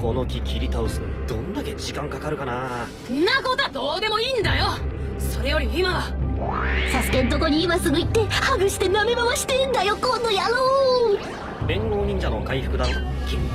この木切り倒すのにどんだけ時間かかるかな。んなことはどうでもいいんだよ。それより今は。サスケんとこに今すぐ行ってハグして舐め回してんだよこの野郎。連合忍者の回復だろ君。